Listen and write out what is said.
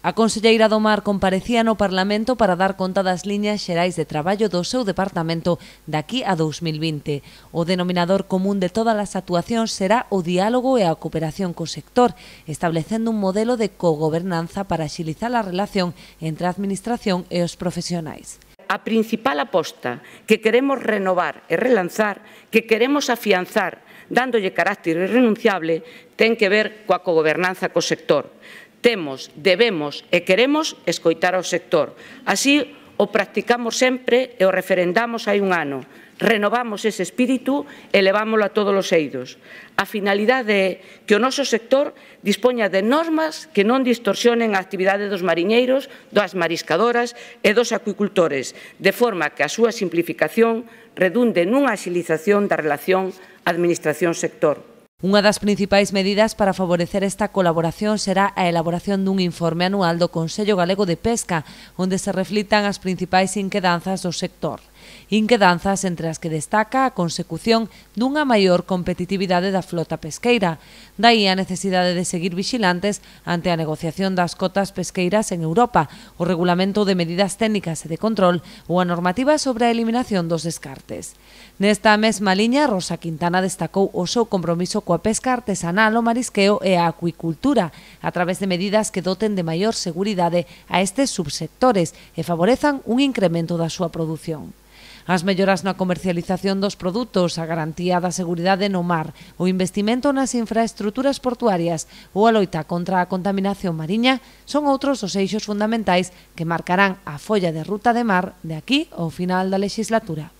A conselleira do Mar comparecía no Parlamento para dar conta das liñas xerais de traballo do seu departamento daqui a 2020. O denominador común de todas as actuacións será o diálogo e a cooperación co sector, establecendo un modelo de cogobernanza para xilizar a relación entre a administración e os profesionais a principal aposta que queremos renovar e relanzar, que queremos afianzar, dándolle carácter irrenunciable, ten que ver coa cogobernanza co sector. Temos, debemos e queremos escoitar ao sector. Así o practicamos sempre e o referendamos hai un ano. Renovamos ese espírito e levámoslo a todos os eidos. A finalidade é que o noso sector dispoña de normas que non distorsionen a actividade dos mariñeiros, das mariscadoras e dos acuicultores, de forma que a súa simplificación redunde nunha axilización da relación administración-sector. Unha das principais medidas para favorecer esta colaboración será a elaboración dun informe anual do Consello Galego de Pesca, onde se reflitan as principais inquedanzas do sector inquedanzas entre as que destaca a consecución dunha maior competitividade da flota pesqueira. Daí a necesidade de seguir vixilantes ante a negociación das cotas pesqueiras en Europa, o regulamento de medidas técnicas e de control ou a normativa sobre a eliminación dos descartes. Nesta mesma liña, Rosa Quintana destacou o seu compromiso coa pesca artesanal, o marisqueo e a acuicultura, a través de medidas que doten de maior seguridade a estes subsectores e favorezan un incremento da súa produción as melloras na comercialización dos produtos, a garantía da seguridade no mar, o investimento nas infraestruturas portuarias ou a loita contra a contaminación mariña son outros os eixos fundamentais que marcarán a folla de ruta de mar de aquí ao final da legislatura.